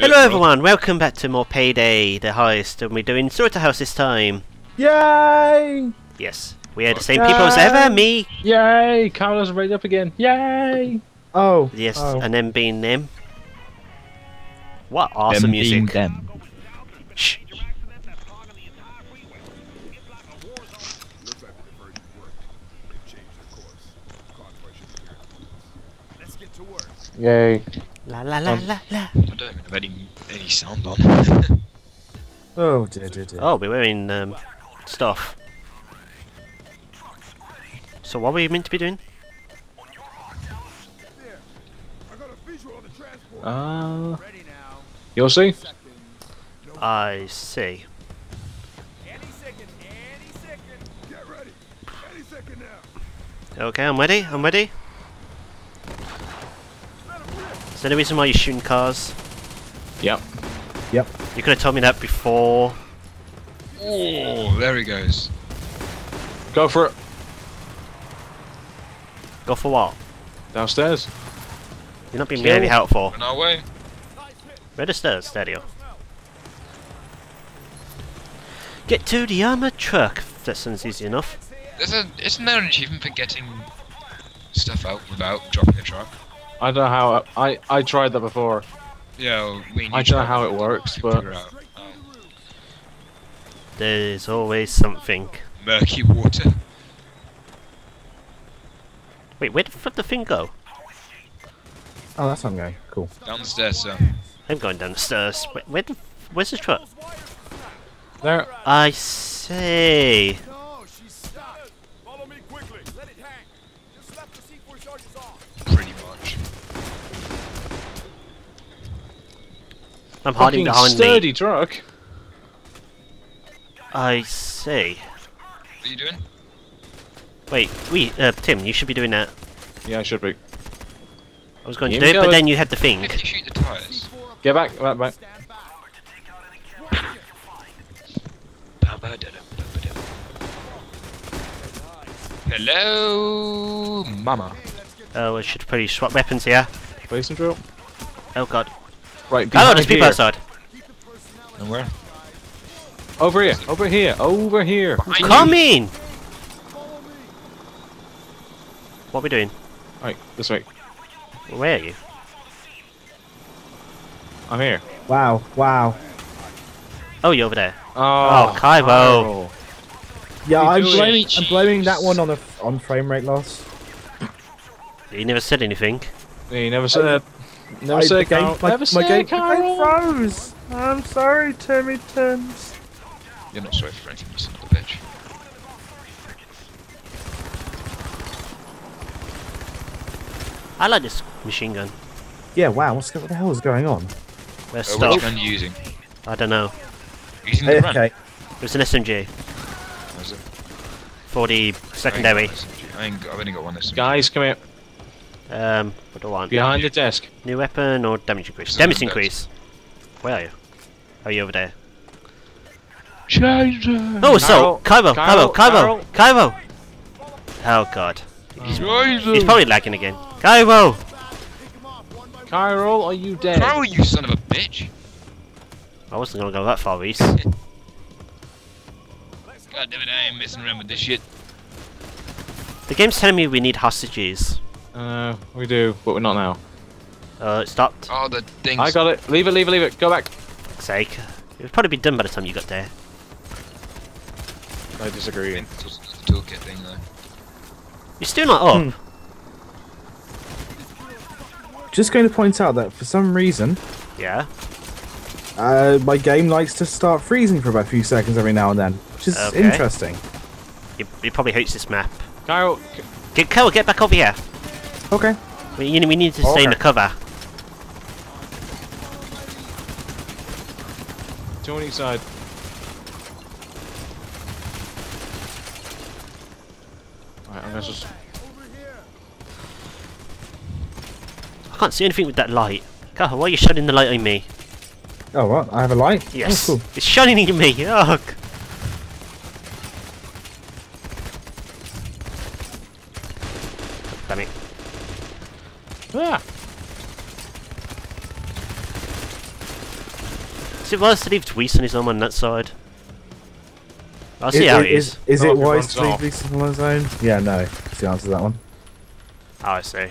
Hello everyone, welcome back to more Payday, the heist, and we're doing Slaughterhouse this time. Yay! Yes, we are the same people as ever, me, Yay! Carlos right up again. Yay! Oh. yes, Oh. and then being them. What awesome Them music. being them. Shh. Yay. La la la Um, la la. I don't even have any, any sound on. Oh dear dear dear. Oh, we're wearing um, stuff. So what were you meant to be doing? Uh, you'll see. I see. Okay, I'm ready, I'm ready. Is there any reason why you're shooting cars? Yep. Yep. You could have told me that before. oh, there he goes. Go for it. Go for what? Downstairs. You're not being Kill. really helpful. On our way. Where the stairs? There you go. Get to the armored truck. That sounds easy enough. There's a, isn't there an achievement for getting stuff out without dropping a truck? I don't know how. I I tried that before. Yeah, well, we need I don't know how it works, but- Oh. There's always something. Murky water. Wait, where the fuck the thing go? Oh, that's not going. Cool. Down the stairs, sir. I'm going down the stairs. Wait, where the, where's the truck? There. I see. No, she's stopped. Follow me quickly. Let it hang. Just left the C4 charges off. Pretty much. I'm hiding Fucking behind sturdy me. truck. I see. What are you doing? Wait, wait, uh, Tim, you should be doing that. Yeah, I should be. I was going to do we it, but then you had the thing. If you shoot the tires. Get back. Back. back. Hello, mama. Oh, we should probably swap weapons here. Play some drill. Oh god. Right. Oh, behind there's people here. outside. And where? Over here. Over here. Over here. Behind Come in! What are we doing? Right. This way. Where are you? I'm here. Wow. Wow. Oh, you're over there. Oh, Oh, Kaibo. Yeah, I'm blaming. I'm blaming that one on the on frame rate loss. He never said anything. He never said. Never I, said. Game, my, never my game, game froze. I'm sorry, Timmy Tims. You're not sorry for anything, you son of a bitch. I like this machine gun. Yeah. Wow. What's go- what the hell is going on? Where's Uh, stuff? which gun are you using? I don't know. Using the run. Okay. There's an SMG Or is it? For the secondary. I ain't got one SMG. I ain't got, I've only got one SMG. Guys, come here. Um, what do I want? Behind the desk. New weapon or damage increase? Damage deaths. increase. Where are you? Are you over there? Chaser! Oh, so Kaibo, Kyle, Kaibo, Kaibo, Kaibo. Oh god, he's, Chaser! he's probably lagging again. Kaibo. Kyrol, are you dead? Carl, you son of a bitch! I wasn't gonna go that far, Reece. God damn it, I ain't messing around with this shit. the game's telling me we need hostages. Uh, we do, but we're not now. Uh, it stopped. Oh, the things. I got it. Leave it, leave it, leave it. Go back. fuck's sake. It would probably be done by the time you got there. I disagree. The toolkit thing, though. You're still not up. Hmm. Just going to point out that for some reason, Yeah. uh, my game likes to start freezing for about a few seconds every now and then, which is Okay. interesting. He, he probably hates this map. Kyrol, c- Get Kyle, get back over here. Okay. We, you, we need to stay in the cover. two on side. Alright, I'm gonna just. I can't see anything with that light. Kyle, why are you shining the light on me? Oh, what? I have a light. Oh, yes. Oh, cool. It's shining at me. Oh. g- Damn it. Ah! Is it wise to leave Dweese on his own on that side? I'll see Is- how is, he is. is, is it wise to leave off. Reece on his own? Yeah, no. That's the answer to that one. Oh, I see.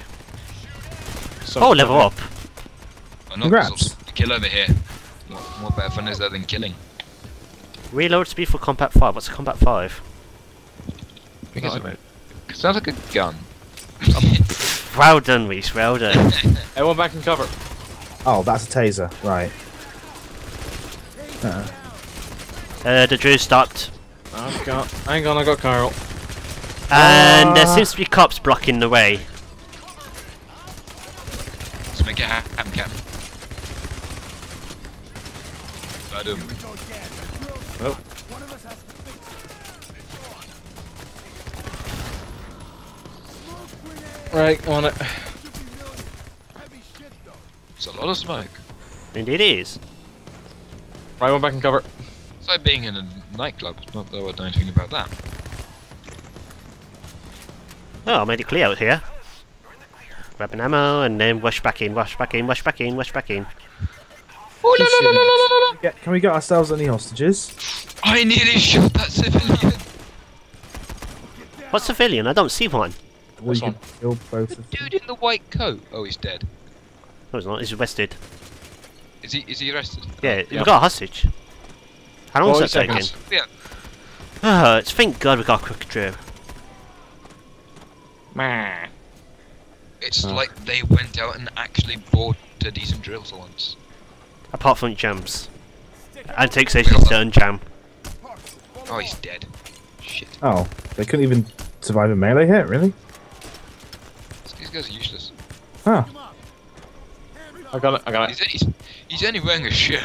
So- Oh, level up. Oh, no, Congrats. kill over here. What, what better fun is there than killing? Reload speed for Compact-5. What's a Compact-5? Because Not it, it sounds like a gun. Well done, Reece. Well done. Everyone back in cover. Oh, that's a taser. Right. Uh, uh, the Drew stopped. I've got. Hang on, I got Carl. And there Ah. seems to be cops blocking the way. Let's make it ha- happen, Captain. Badum. Oh. Right, on it. It's a lot of smoke. Indeed it is. Right, one back in cover. It's like being in a nightclub. Not that I know anything about that. Oh, I made it clear out here. Grabbing ammo and then rush back in, rush back in, rush back in, rush back in. Oh, la, la, la, la, la, la, la. get, can we get ourselves any hostages? I nearly shot that civilian. What civilian? I don't see one. We This can kill both of them. Dude in the white coat. Oh, he's dead. No, he's not. He's arrested. Is he? Is he arrested? Yeah, Yeah. we got a hostage. How long 40 is that taking? Yeah. Oh, it's thank God we got a quick Drew. Meh. It's Oh. like they went out and actually bought a decent drill for once. Apart from jams. Antique stations don't jam. Oh, he's dead. Shit. Oh, they couldn't even survive a melee hit, really? These guys are useless. Huh. I got it, I got it. he's, he's only wearing a shirt.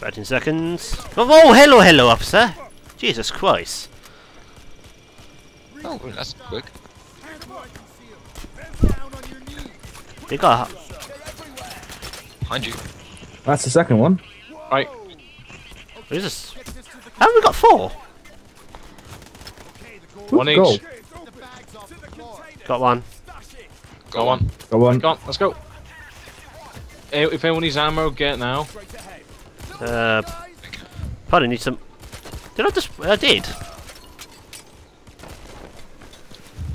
13 seconds. Oh, oh, hello, hello, officer. Jesus Christ. Oh, well, that's quick. They got. Behind you. That's the second one. Right, Who's this? How have we got four? one Ooh, each. gold. Got one. Go on. Go on. Go on, let's go. If anyone needs ammo, get it now. Uh, probably need some. Did I just? I did.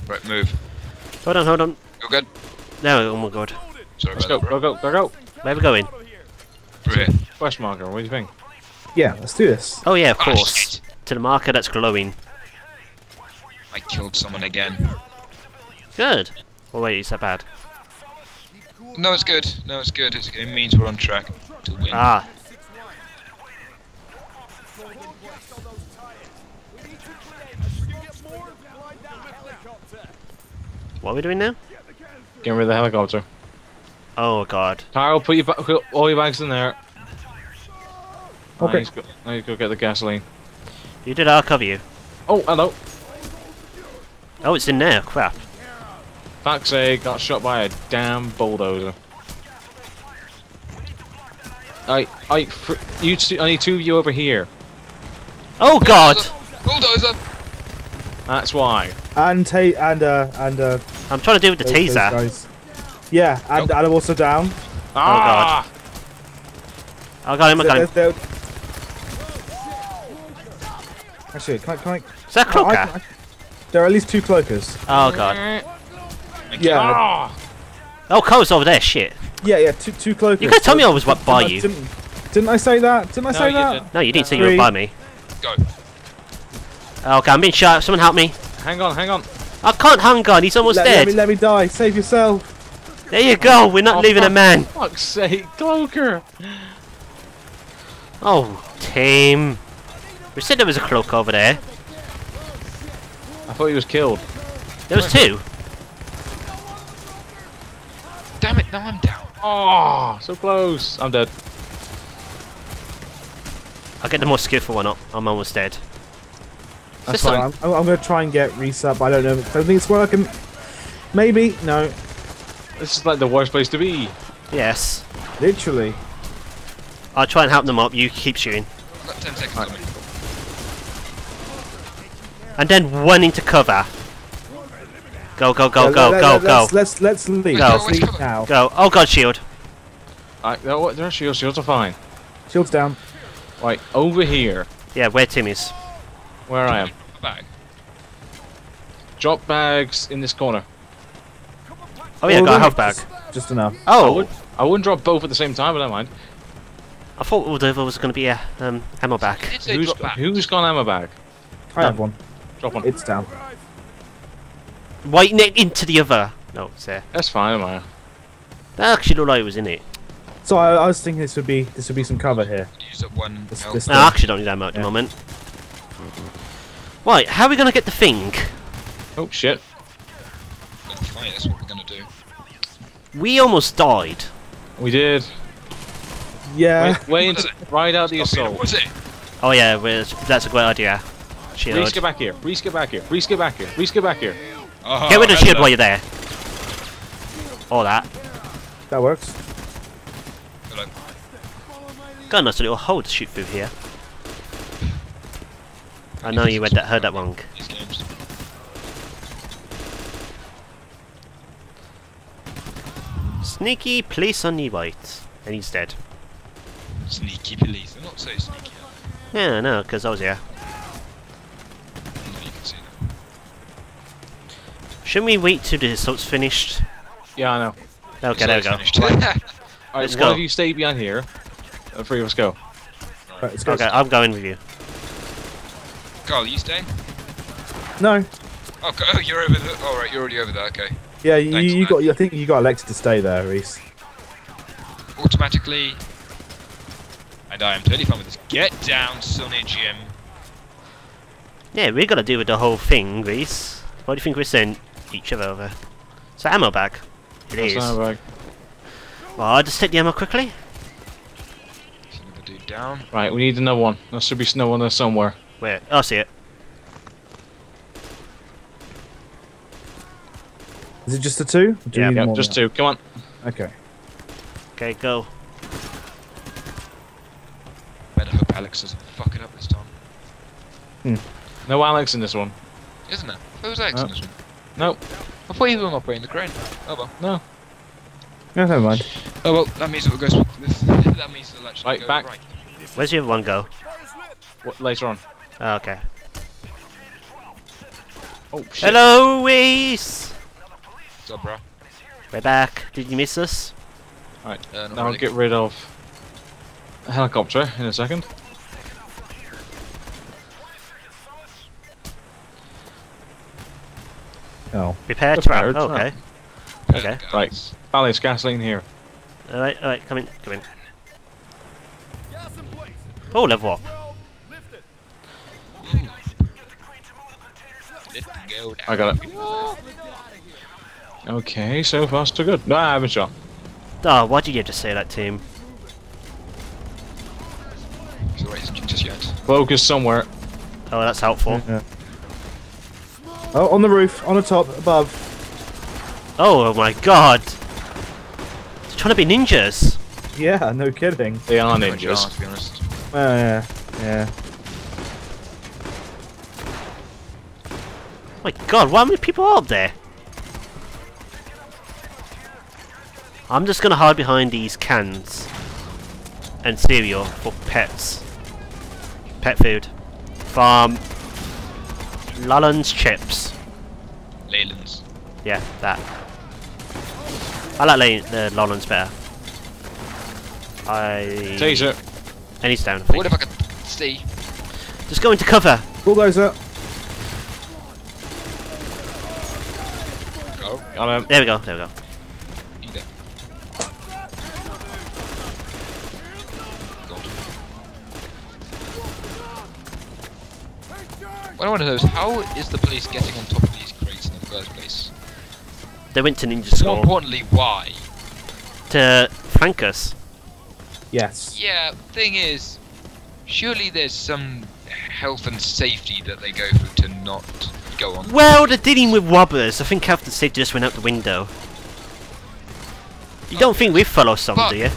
Right, move. Hold on, hold on. You're good. No, oh my god. Sorry Let's go, that, go, bro. go, go, go. Where are we going? We're here. Quest marker, what do you think? Yeah, let's do this. Oh yeah, of Ah, course. shit. To the marker that's glowing. I killed someone again. Good. Oh wait, is that bad? No, it's good. No, it's good. It's, it means we're on track to win. Ah, what are we doing now? Get rid of the helicopter. Oh god. Carl, put your put all your bags in there. Okay. Nice, go, nice, go get the gasoline. You did. I'll cover you. Oh, hello. Oh, it's in there. Crap. Fuck's sake, got shot by a damn bulldozer. I, I, fr- you two, I need two of you over here. Oh god. Bulldozer! That's why. And ta- and uh and uh I'm trying to do with the those- those taser. guys. Yeah, and, Nope. and I'm also down. Ah! Oh god. I got him. I got him. They're- they're- Actually, can I, can I, Is that I- Cloaker? I- There are at least two cloakers. Oh god. Yeah, Ah! Oh, Cole's over there. Shit. yeah, yeah, two two cloakers. You could tell me I was what by Didn't I- you. Didn't, didn't I say that? Didn't I No, say that? didn't. No, you didn't say you were by me. Go. Okay, I'm being shot. Someone help me. Hang on, hang on. I can't hang on. He's almost Let, let dead. me let me die. Save yourself. There you go. We're not Oh, leaving a man. Fuck's sake, Cloaker! Oh, team. We said there was a cloak over there. I thought he was killed. There was two. Damn it, now I'm down. Oh, so close. I'm dead. I'll get the more skillful one up. I'm almost dead. That's fine. I'm, I'm, I'm gonna try and get reset, but I don't know. I don't think it's working. Maybe no. This is like the worst place to be. Yes. Literally. I'll try and help them up. You keep shooting. I've got 10 seconds on me. And then run into cover. Go, go, go, go, let- go, let- go. Let's let's, let's leave. Go. Let's leave now. Go. Oh god, shield. Right, no, what- there's shields. Shields are fine. Shields down. Right, over here, Yeah, where Tim is. where I am. Bag. Drop bags in this corner. Oh yeah, Well, got a then health bag. just- Just enough. I, Oh, would, I wouldn't drop both at the same time, but I don't mind. I thought all there was going to be a um, ammo bag. Who's, back? who's got an ammo bag? I have one. Drop one. It's down. Right ne- into the other. No, it's there. That's fine, am I? That actually looked like it was in it. So I, I was thinking this would be this would be some cover here. Use up one This- this- No, I actually don't need ammo at the moment. Right, how are we going to get the thing? Oh, shit. We're fight, that's what we're gonna do. We almost died. We did. Yeah. Wait, wait until, ride out the Stop assault. What's it? Oh yeah, that's a great idea. Shield. Reece, get back here. Reece, get back here. Reece, get back here. Reece, get back here. Oh, Get rid of the shield while you're there. All that. That works. Hello. Got a nice little hole to shoot through here. I know you read that, heard that wrong. Sneaky police on the right. And he's dead. Sneaky police. They're not so sneaky. Yeah, no, because I was here. No, you can see them. Shouldn't we wait till the assault's finished? Yeah, I know. Okay, there we go. Finished. Alright, Let's one go. of you stay behind here. The three of us go. Right, let's go. Okay, I'm going with you. Carl, you staying? No. Oh, go- oh, you're over there. All oh, right, you're already over there. Okay. Yeah, you, Thanks, you man. got. I think you got elected to stay there, Reece. Automatically. And I am totally fine with this. Get down, Sonny Jim. Yeah, we gotta deal with the whole thing, Reece. What do you think we're sent each other over? It's an ammo bag. It That's is. not bad. Well, I'll just take the ammo quickly. So another dude down. Right, we need another one. There should be snow on there somewhere. Where? Oh, I see it. Is it just the two? Do Yeah, you Yep, just than two. Come on. Okay. Okay, go. Better hope Alex doesn't fuck it up this time. Hmm. No Alex in this one. Isn't it? Who's Alex No. in this one? Nope. I thought you were operating the crane. Oh well. No. No, never mind. Oh well, that means it will go. This, that means it'll actually Right, go back. right. Where's your one go? What, later on. Oh, okay. Oh, shit. Hello, Reece! What's up, bro? We're back. Did you miss us? Right, Uh, not now I'll get rid of a helicopter in a second. Oh. Repair Repair trap. Oh, trap. okay. Uh, Okay. Right. Bally's gasoline here. Alright, alright, come in, come in. Gas in place. Oh, level up. Well, lift it. Lift and go down. I got it. Okay, so far so good. No, I haven't shot. Oh, why did you just say that to him? So wait, just yet. Focus somewhere. Oh, that's helpful. Yeah. Oh, on the roof, on the top, above. Oh, my god! They're trying to be ninjas! Yeah, no kidding. They are Pretty much are, ninjas. to be honest. Uh, yeah, yeah. my god, why many people are up there? I'm just gonna hide behind these cans and cereal for pets. Pet food. Farm. Lullen's Chips. Leyland's. Yeah, that. I like Lay- the Lollands better. I. Taser. And he's down. I think. What if I could see? Just go into cover. Bulldozer. Go. Got oh, him. There we go. There we go. You there. God. What I want to know is how is the police getting on top of these crates first place? They went to Ninja School. More importantly, why? to flank us. Yes. Yeah, thing is, surely there's some health and safety that they go through to not go on. Well, they're dealing with robbers. I think health and safety just went out the window. You don't think we follow some, But- do you?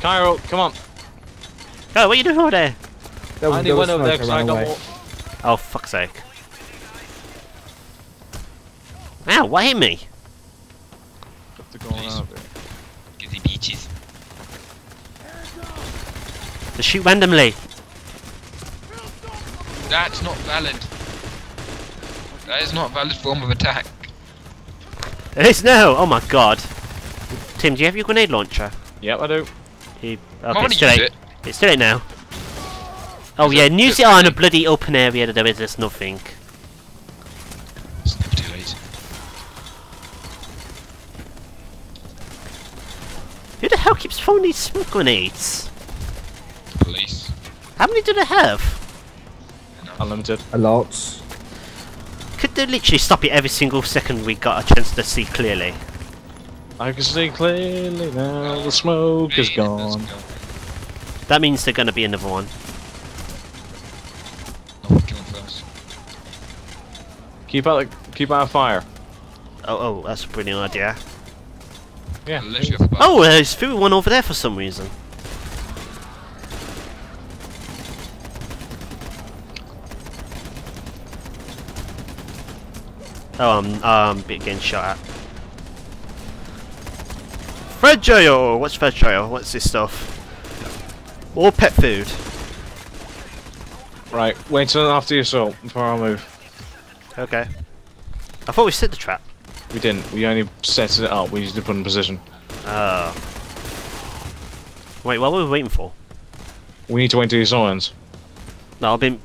Cairo, come on. Oh, what are you doing over there? There I was, need there was over there because I got more. Oh, fuck's sake. Ow, what hit me? What's going on there? Gizzy leeches. They shoot randomly. That's not valid. That is not a valid form of attack. It is now! Oh my god. Tim, do you have your grenade launcher? Yep, I do. You, Can't okay, it's too late. it. It's too late now. Oh Is yeah, it use just it on a bloody open area that there is just nothing. The hell these smoke grenades? Police. How many do they have? Unlimited. A lot. Could they literally stop it every single second we got a chance to see clearly? I can see clearly now. The smoke is Hey, gone. That means there's gonna be another one. Oh, kill him first. Keep out. The, keep out of fire. Oh, oh, that's a brilliant idea. Yeah. Unless you have a button. Oh, there's through one over there for some reason. Oh, I'm um bit getting shot at. Fragile! What's fragile? What's this stuff? Or pet food. Right. Wait until after the assault before I move. Okay. I thought we set the trap. We didn't. We only set it up. We usually put in position. Oh. Wait, what were we waiting for? We need to wait the assault ends. No, I've been.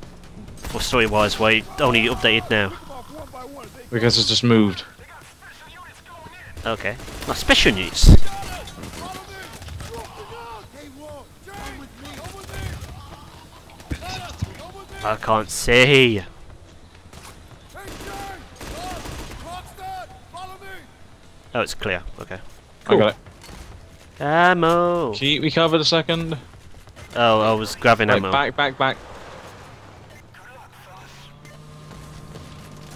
For story wise, wait, only updated now. Off one by one as they Because it's just moved. Okay. Oh, special news. I can't see. Hey, Jay! Rockstar! Follow me! Oh, it's clear. Okay. I got it. Ammo. Keep me covered a second. Oh, I was grabbing Right, ammo. back, back, back.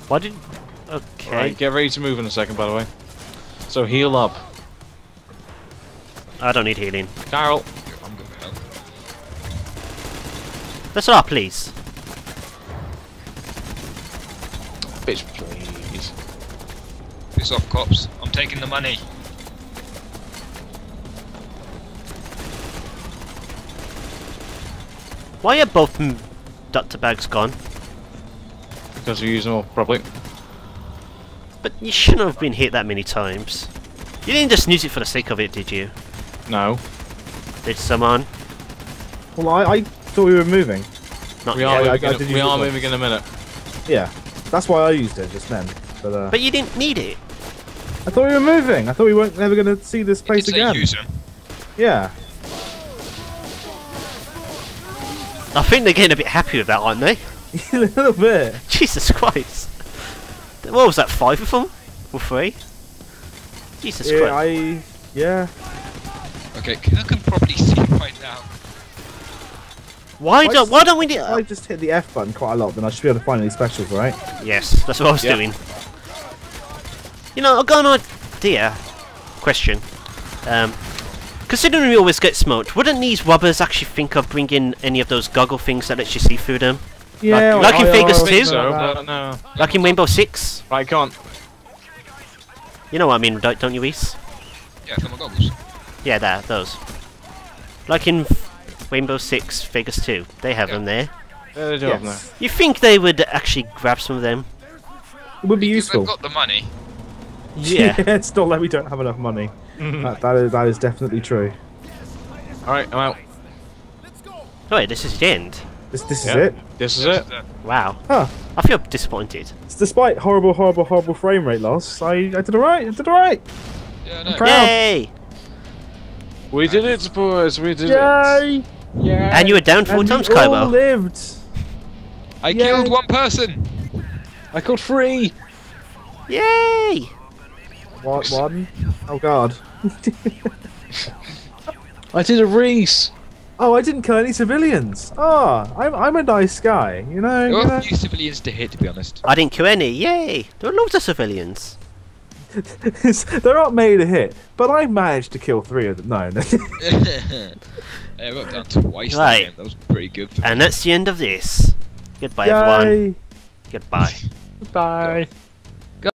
Why did? Okay. Right, get ready to move in a second, by the way. So heal up. I don't need healing. Carol. I'm good. That's all, please. Bitch, please. Piss off, cops. I'm taking the money. Why are both m- Dr. Bags gone? Because we're using them all properly. But you shouldn't have been hit that many times. You didn't just use it for the sake of it, did you? No. Did someone? Well, I, I thought we were moving. Not We yet. are, Yeah, I- moving, I in, did we are moving in a minute. Yeah. That's why I used it just then. But, uh, But you didn't need it. I thought we were moving. I thought we weren't never going to see this place did again. use 'em. Yeah. I think they're getting a bit happy with that, aren't they? a little bit. Jesus Christ. What was that, five of them? Or three? Jesus Yeah, Christ. I. Yeah. Okay, who can probably see right now? Why I don't, why don't we do... I just hit the F button quite a lot, then I should be able to find any specials, right? Yes, that's what I was Yeah. doing. You know, I've got an idea. Question. Um, considering we always get smoked, wouldn't these robbers actually think of bringing any of those goggle things that lets you see through them? Yeah. like in Vegas I- I So, but no. Like in Rainbow Six? Right, come on. You know what I mean, don't, don't you, Reece? Yeah, thermal goggles. Yeah, there, those. Like in Rainbow Six, Vegas 2, they have them there. Yeah, they do that. have them Yes. You think they would actually grab some of them? It would be useful. They've got the money. Yeah. it's not like we don't have enough money. Mm-hmm. that, that, is, that is definitely true. Alright, I'm out. Oh, wait, this is the end. This, this is it. This is it. Wow. Huh. I feel disappointed. Despite horrible, horrible, horrible frame rate loss, I, I did alright. I did alright. Yeah, no. proud. Yay! We did it, boys. We did Yay! it. Yeah. And you were down four and times, we all lived. I Yeah. killed one person. I called free. Yay! What one? Oh god. I did a Reece. oh, I didn't kill any civilians. Ah, I'm I'm a nice guy. You know. There You were know? a few civilians to hit, to be honest. I didn't kill any. Yay! There were loads of civilians. They're not made to hit, but I managed to kill three of them. No, no. yeah, I got down twice. that Right. game. That was pretty good. For me. And that's the end of this. Goodbye, everyone. Yay. Goodbye. Bye.